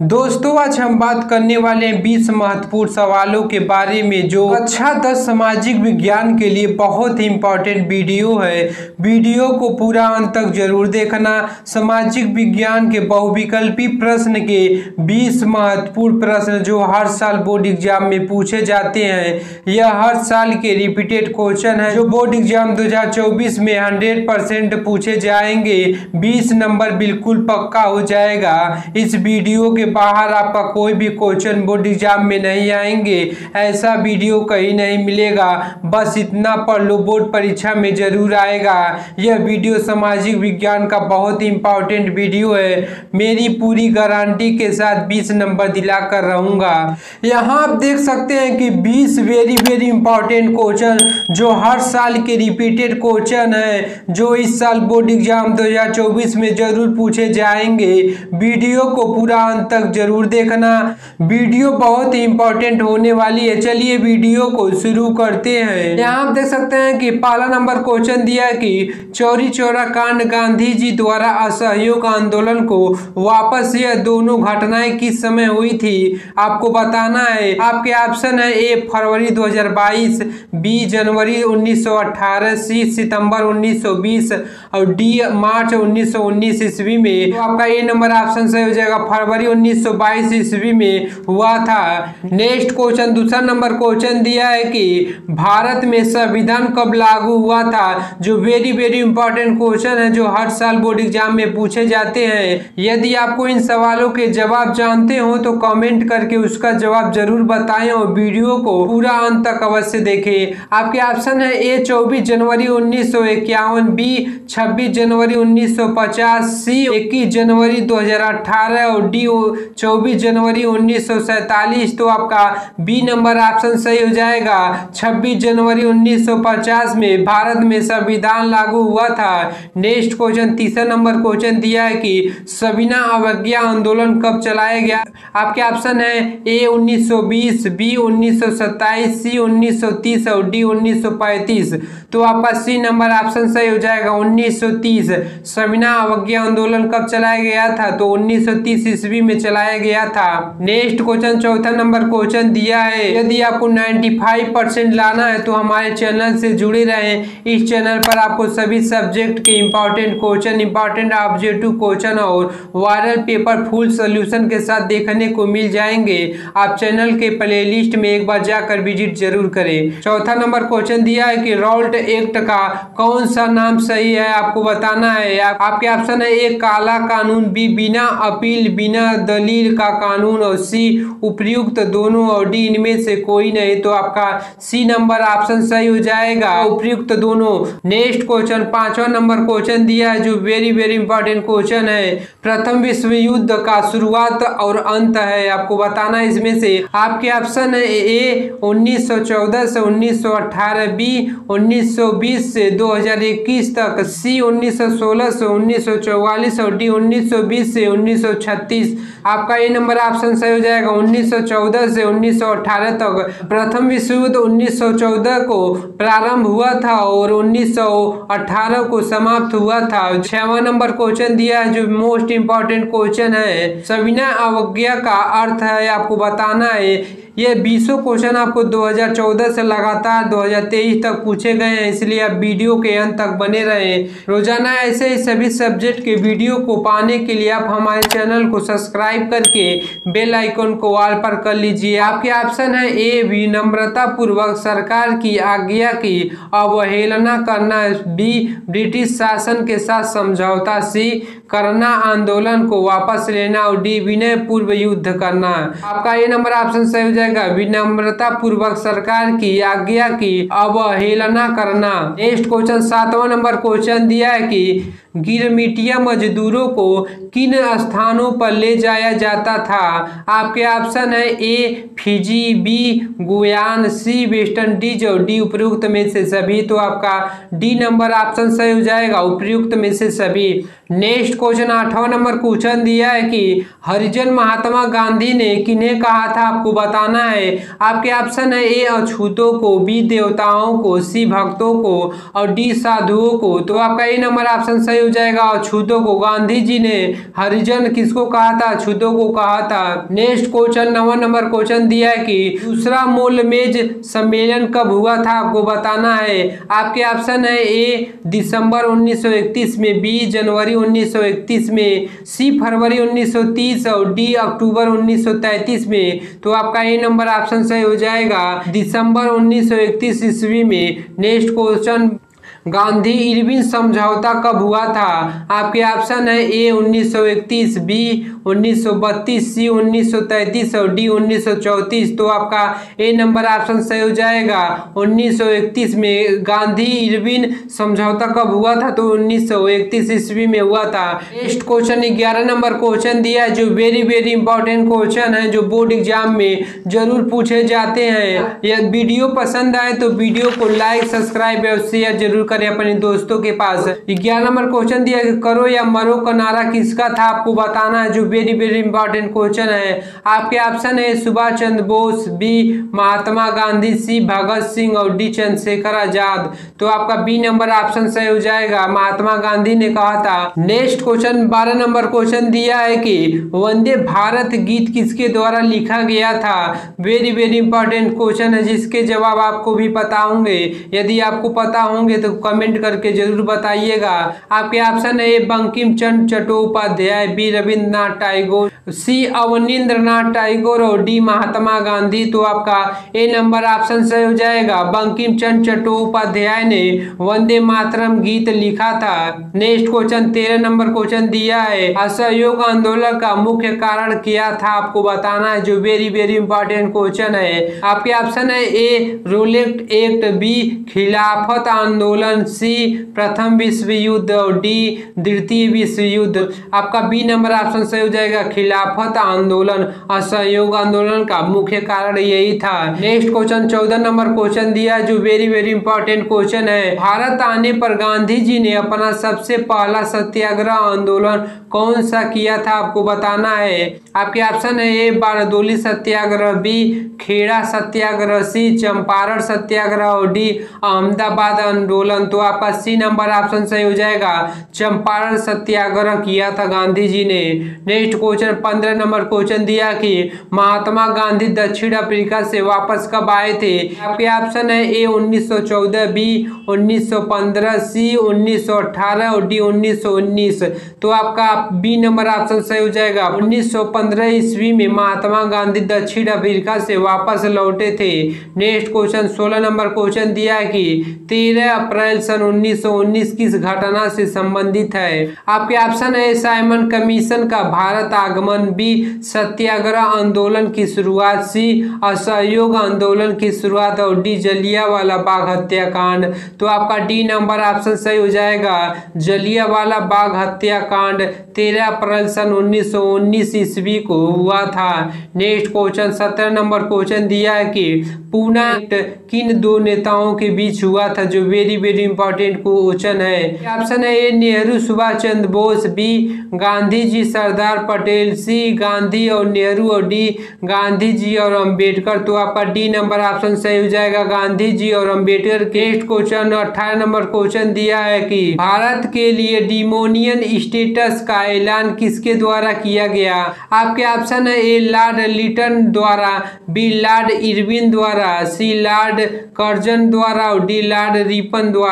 दोस्तों, आज हम बात करने वाले हैं बीस महत्वपूर्ण सवालों के बारे में जो अच्छा दस सामाजिक विज्ञान के लिए बहुत ही इंपॉर्टेंट वीडियो है। वीडियो को पूरा अंत तक ज़रूर देखना। सामाजिक विज्ञान के बहुविकल्पी प्रश्न के बीस महत्वपूर्ण प्रश्न जो हर साल बोर्ड एग्ज़ाम में पूछे जाते हैं। यह हर साल के रिपीटेड क्वेश्चन है, जो बोर्ड एग्ज़ाम 2024 में 100 परसेंट पूछे जाएँगे। 20 नंबर बिल्कुल पक्का हो जाएगा। इस वीडियो के बाहर आपका कोई भी क्वेश्चन बोर्ड एग्ज़ाम में नहीं आएँगे, ऐसा वीडियो कहीं नहीं मिलेगा। बस इतना पढ़ लो बोर्ड परीक्षा में ज़रूर आएगा। यह वीडियो सामाजिक विज्ञान का बहुत ही इंपॉर्टेंट वीडियो है। मेरी पूरी गारंटी के साथ 20 नंबर दिला कर रहूँगा। यहाँ आप देख सकते हैं कि 20 वेरी वेरी इंपॉर्टेंट क्वेश्चन जो हर साल के रिपीटेड क्वेश्चन है, जो इस साल बोर्ड एग्ज़ाम 2024 में ज़रूर पूछे जाएँगे। वीडियो को पूरा अंत तक ज़रूर देखना। वीडियो बहुत ही इंपॉर्टेंट होने वाली है। चलिए वीडियो को शुरू करते हैं। यहाँ आप देख सकते हैं कि पहला नंबर क्वेश्चन दिया कि चौरी चौरा कांड गांधी जी द्वारा असहयोग आंदोलन को वापस यह दोनों घटनाएँ किस समय हुई थी? आपको बताना है। आपके ऑप्शन है ए फरवरी 2022 बी जनवरी 1918 सी सितंबर 1920 और डी मार्च 1919 ईस्वी में। तो आपका ए नंबर ऑप्शन सही हो जाएगा। फरवरी 1922 ईस्वी में हुआ था। नेक्स्ट क्वेश्चन दूसरा नंबर क्वेश्चन दिया है कि भारत में संविधान कब लागू हुआ था? जो वेरी वेरी इंपॉर्टेंट क्वेश्चन है, जो हर साल बोर्ड एग्ज़ाम में पूछे जाते हैं। यदि आपको इन सवालों के जवाब जानते हो तो कमेंट करके उसका जवाब ज़रूर बताएँ और वीडियो को पूरा अंत तक अवश्य देखें। आपके ऑप्शन है ए चौबीस जनवरी उन्नीस सौ इक्यावन बी छब्बीस जनवरी उन्नीस सौ पचास सी इक्कीस जनवरी दो हज़ार अठारह और डी चौबीस जनवरी उन्नीस तो आपका बी नंबर ऑप्शन सही हो जाएगा। छब्बीस जनवरी उन्नीस सौ पचास में भारत में संविधान लागू हुआ था। नेक्स्ट क्वेश्चन तीसरा नंबर क्वेश्चन दिया है कि सविना अवज्ञा आंदोलन कब चलाया गया? आपके ऑप्शन है ए 1920 बी 1927 सी 1930 और डी 1935 तो आपका सी नंबर ऑप्शन सही हो जाएगा 1930 सविना अवज्ञा आंदोलन कब चलाया गया था? तो 1930 ईस्वी में चलाया गया था। नेक्स्ट क्वेश्चन चौथा नंबर क्वेश्चन दिया है। यदि आपको 95 परसेंट लाना है तो हमारे चैनल से जुड़े रहें। इस चैनल पर आपको सभी सब्जेक्ट के important question important objective question और वायरल पेपर फुल सोल्यूशन के साथ देखने को मिल जाएँगे। आप चैनल के प्लेलिस्ट में एक बार जाकर विज़िट ज़रूर करें। चौथा नंबर क्वेश्चन दिया है कि रॉल्ट एक्ट का कौन सा नाम सही है आपको बताना है। आप, आपके ऑप्शन है एक काला कानून बी बिना अपील बिना दलील का कानून और सी उपयुक्त दोनों और डी इनमें से कोई नहीं तो आपका सी नंबर ऑप्शन सही हो जाएगा। उपयुक्त दोनों। नेक्स्ट क्वेश्चन, पांचवा नंबर क्वेश्चन दिया है, जो वेरी वेरी इंपॉर्टेंट क्वेश्चन है। प्रथम विश्व युद्ध का शुरुआत और अंत है, आपको बताना है इसमें से। आपके ऑप्शन है ए 1914 से 1918 बी 1920 से 2021 तक, सी 1916 से 1944 और डी 1920 से 1936 आपका ये नंबर ऑप्शन सही हो जाएगा। 1914 से 1918 तक। प्रथम विश्व युद्ध 1914 को प्रारंभ हुआ था और 1918 को समाप्त हुआ था। छवा नंबर क्वेश्चन दिया है, जो मोस्ट इंपॉर्टेंट क्वेश्चन है। सविना अवज्ञा का अर्थ है आपको बताना है। ये बीसों क्वेश्चन आपको 2014 से लगातार 2023 तक पूछे गए हैं, इसलिए आप वीडियो के अंत तक बने रहें। रोज़ाना ऐसे ही सभी सब्जेक्ट के वीडियो को पाने के लिए आप हमारे चैनल को सब्सक्राइब करके बेल आइकन को वाल पर कर लीजिए। आपके ऑप्शन है ए विनम्रता पूर्वक सरकार की आज्ञा की अवहेलना करना बी ब्रिटिश शासन के साथ समझौता सी करना आंदोलन को वापस लेना और डी विनय पूर्व युद्ध करना। आपका ये नंबर ऑप्शन सही हो जाएगा। विनम्रता पूर्वक सरकार की आज्ञा की अवहेलना करना। नेक्स्ट क्वेश्चन सातवां नंबर क्वेश्चन दिया है कि गिरमिटिया मजदूरों को किन स्थानों पर ले जाया जाता था। आपके ऑप्शन है A, Fiji, B, Guyana, C, West Indies और डी उपयुक्त में से सभी। तो आपका डी नंबर ऑप्शन सही हो जाएगा, उपयुक्त में से सभी। नेक्स्ट क्वेश्चन आठवां नंबर क्वेश्चन दिया है कि हरिजन महात्मा गांधी ने किन्हें कहा था? आपको बताना है। आपके ऑप्शन है ए, अछूतों को, बी, देवताओं को, सी, भक्तों को और डी, साधुओं को। तो आपका ए नंबर ऑप्शन सही हो जाएगा, अछूतों को। गांधी जी ने हरिजन किसको कहा था? अछूतों को कहा था। नेक्स्ट क्वेश्चन, नवा नंबर क्वेश्चन दिया है कि दूसरा मूल मेज सम्मेलन कब हुआ था? आपको बताना है। आपके ऑप्शन है ए, दिसंबर 1931 में, बी, जनवरी 1931 में, सी, फरवरी 1930 और डी, अक्टूबर 1933 में। तो आपका ए नंबर ऑप्शन सही हो जाएगा। दिसंबर 1931 ईस्वी में, नेक्स्ट क्वेश्चन गांधी इरविन समझौता कब हुआ था? आपके ऑप्शन है ए 1931 बी 1932 सी 1933 और डी 1934 तो आपका ए नंबर ऑप्शन सही हो जाएगा। 1931 में गांधी इरविन समझौता कब हुआ था? तो 1931 ईस्वी में हुआ था। नेक्स्ट क्वेश्चन 11 नंबर क्वेश्चन दिया है जो वेरी वेरी इंपॉर्टेंट क्वेश्चन है जो बोर्ड एग्ज़ाम में ज़रूर पूछे जाते हैं। यह वीडियो पसंद आए तो वीडियो को लाइक सब्सक्राइब और शेयर ज़रूर करें। अपने दोस्तों के पास। ग्यारह नंबर क्वेश्चन दिया कि करो या मरो का नारा किसका था, आपको बताना है। जो वेरी वेरी इंपॉर्टेंट क्वेश्चन है। आपके ऑप्शन है सुभाष चंद्र बोस बी महात्मा गांधी सी भगत सिंह और डी चंद्रशेखर आज़ाद। तो आपका बी नंबर ऑप्शन सही हो जाएगा। महात्मा गांधी ने कहा था। नेक्स्ट क्वेश्चन बारह नंबर क्वेश्चन दिया है कि वंदे भारत गीत किसके द्वारा लिखा गया था? वेरी वेरी इंपॉर्टेंट क्वेश्चन है, जिसके जवाब आपको भी पता होंगे। यदि आपको पता होंगे तो कमेंट करके ज़रूर बताइएगा। आपके ऑप्शन है बंकिम चंद्र चट्टोपाध्याय, बी रविंद्रनाथ टैगोर सी अवनिंद्र नाथ टैगोर और डी महात्मा गांधी। तो आपका ए नंबर ऑप्शन सही हो जाएगा। बंकिम चंद्र चट्टोपाध्याय ने वंदे मातरम गीत लिखा था। नेक्स्ट क्वेश्चन, तेरह नंबर क्वेश्चन दिया है। असहयोग आंदोलन का मुख्य कारण क्या था? आपको बताना है, जो वेरी वेरी इंपॉर्टेंट क्वेश्चन है। आपके ऑप्शन है ए, रोलेक्ट एक्ट, बी, खिलाफत आंदोलन। सी, प्रथम विश्व युद्ध और डी, द्वितीय विश्व युद्ध आपका बी नंबर ऑप्शन सही हो जाएगा। खिलाफत आंदोलन, असहयोग आंदोलन का मुख्य कारण यही था। नेक्स्ट क्वेश्चन, चौदह नंबर क्वेश्चन दिया जो वेरी वेरी इंपॉर्टेंट क्वेश्चन है। भारत आने पर गांधी जी ने अपना सबसे पहला सत्याग्रह आंदोलन कौन सा किया था, आपको बताना है। आपके ऑप्शन है A Bardoli Satyagraha, B, Kheda Satyagraha, C, Champaran Satyagraha, और डी, अहमदाबाद आंदोलन। तो आपका सी नंबर ऑप्शन सही हो जाएगा। चंपारण सत्याग्रह किया था गांधी जी ने। नेक्स्ट क्वेश्चन पंद्रह नंबर क्वेश्चन दिया कि महात्मा गांधी दक्षिण अफ्रीका से वापस कब आए थे? आपके ऑप्शन है ए 1914 बी 1915 सी 1918 और डी 1919 तो आपका बी नंबर ऑप्शन सही हो जाएगा। 1915 ईस्वी में महात्मा गांधी दक्षिण अफ्रीका से वापस लौटे थे। नेक्स्ट क्वेश्चन 16 नंबर क्वेश्चन दिया कि 13 अप्रैल सन 1919 किस घटना से संबंधित है। आपके ऑप्शन है साइमन कमीशन का भारत आगमन बी सत्याग्रह आंदोलन की शुरुआत सी, असहयोग आंदोलन की शुरुआत और डी, जलियावाला बाग हत्याकांड। तो आपका डी नंबर ऑप्शन सही हो जाएगा। जलियावाला बाग हत्याकांड तेरह अप्रैल सन 1919 ईस्वी को हुआ था। नेक्स्ट क्वेश्चन सत्रह नंबर क्वेश्चन दिया है कि पूना किन दो नेताओं के बीच हुआ था जो वेरी वेरी इंपॉर्टेंट क्वेश्चन है। ऑप्शन है A Nehru Subhash Chandra Bose B Gandhi ji Sardar Patel C Gandhi और नेहरू और डी गांधी जी और अंबेडकर तो आपका डी नंबर ऑप्शन सही हो जाएगा। गांधी जी और अंबेडकर नेक्स्ट क्वेश्चन अठारह नंबर क्वेश्चन दिया है कि भारत के लिए डिमोनियन स्टेटस का ऐलान किसके द्वारा किया गया? आपके ऑप्शन है ए लॉर्ड लिटन द्वारा बी लॉर्ड इरविन द्वारा सी लॉर्ड कर्जन द्वारा और डी लॉर्ड रिपन द्वारा।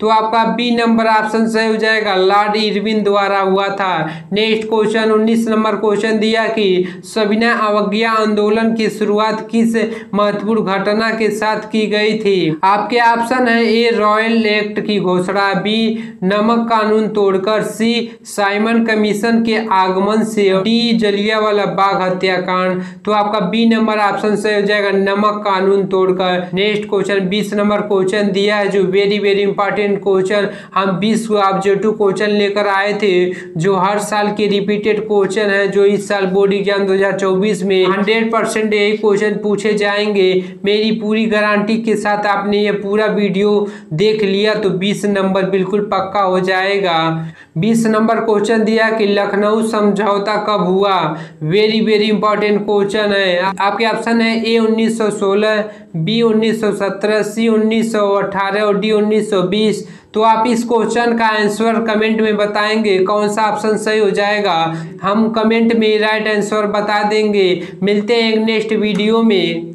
तो आपका बी नंबर ऑप्शन सही हो जाएगा। लॉर्ड इरविन द्वारा हुआ था। नेक्स्ट क्वेश्चन उन्नीस नंबर क्वेश्चन दिया कि सविना अवज्ञा आंदोलन की शुरुआत किस महत्वपूर्ण घटना के साथ की गई थी? आपके ऑप्शन है ए रॉयल एक्ट की घोषणा बी नमक कानून तोड़कर सी साइमन कमीशन के आगमन से डी जलियावाला बाग हत्याकांड। तो आपका बी नंबर ऑप्शन सही हो जाएगा, नमक कानून तोड़कर। नेक्स्ट क्वेश्चन बीस नंबर क्वेश्चन दिया है जो वेरी वेरी इंपॉर्टेंट क्वेश्चन हम बीस ऑब्जेक्टिव क्वेश्चन लेकर आए थे, जो हर साल के रिपीटेड क्वेश्चन है, जो इस साल बोर्ड एग्ज़ाम 2024 में 100 परसेंट यही क्वेश्चन पूछे जाएँगे। मेरी पूरी गारंटी के साथ आपने ये पूरा वीडियो देख लिया तो 20 नंबर बिल्कुल पक्का हो जाएगा। 20 नंबर क्वेश्चन दिया कि लखनऊ समझौता कब हुआ? वेरी वेरी इंपॉर्टेंट क्वेश्चन है। आपके ऑप्शन है ए 1916 बी 1917 सी 1918 और डी 1920 तो आप इस क्वेश्चन का आंसर कमेंट में बताएँगे, कौन सा ऑप्शन सही हो जाएगा? हम कमेंट में राइट आंसर बता देंगे। मिलते हैं नेक्स्ट वीडियो में।